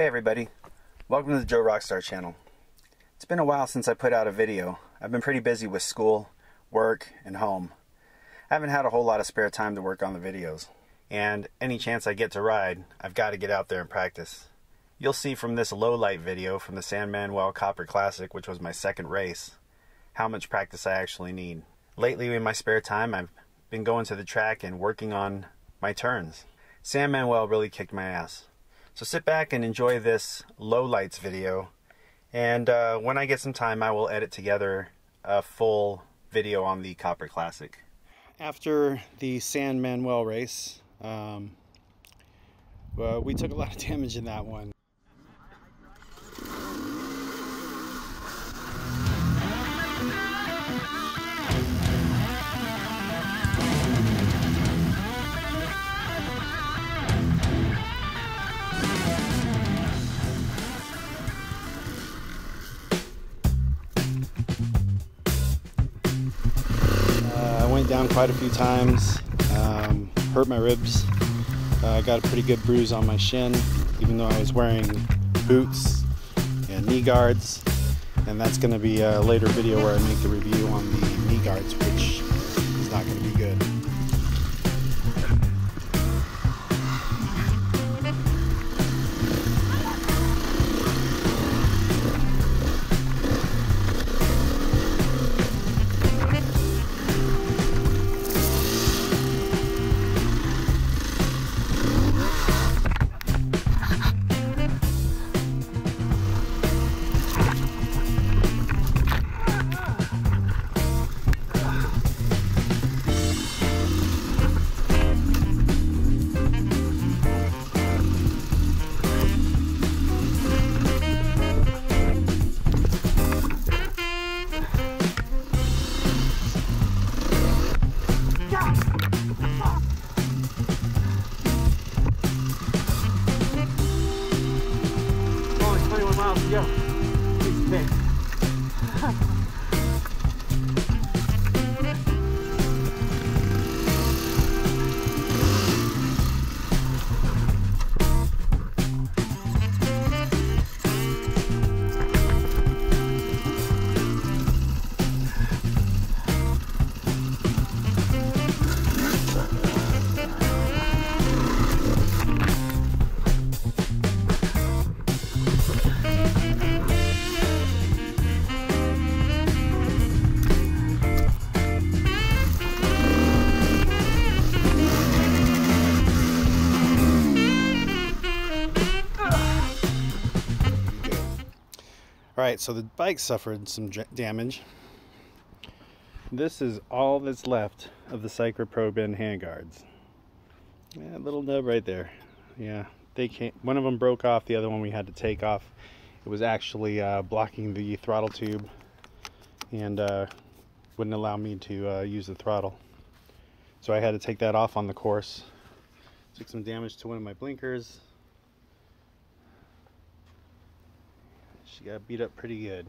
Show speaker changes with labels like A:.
A: Hey everybody, welcome to the Joe Rockstar channel. It's been a while since I put out a video. I've been pretty busy with school, work, and home. I haven't had a whole lot of spare time to work on the videos. And any chance I get to ride, I've got to get out there and practice. You'll see from this low light video from the San Manuel Copper Classic, which was my second race, how much practice I actually need. Lately in my spare time, I've been going to the track and working on my turns. San Manuel really kicked my ass. So sit back and enjoy this low lights video. And uh, when I get some time, I will edit together a full video on the Copper Classic. After the San Manuel race, um, well, we took a lot of damage in that one. Down quite a few times, um, hurt my ribs. Uh, I got a pretty good bruise on my shin, even though I was wearing boots and knee guards. And that's going to be a later video where I make a review on the knee guards, which is not going to be good. 一样 Alright, so the bike suffered some damage. This is all that's left of the Cycra Pro handguards. Yeah, little nub right there. Yeah, they came, one of them broke off, the other one we had to take off. It was actually uh, blocking the throttle tube and uh, wouldn't allow me to uh, use the throttle. So I had to take that off on the course. Took some damage to one of my blinkers, She got beat up pretty good.